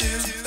You.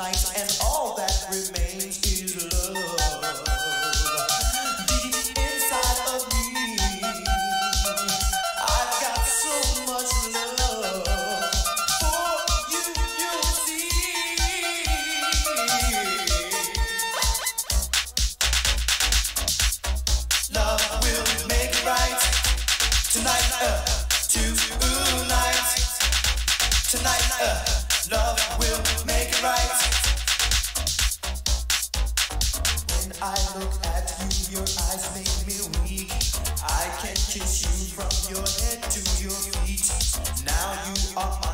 nice and I look at you, your eyes make me weak. I can kiss you from your head to your feet. Now you are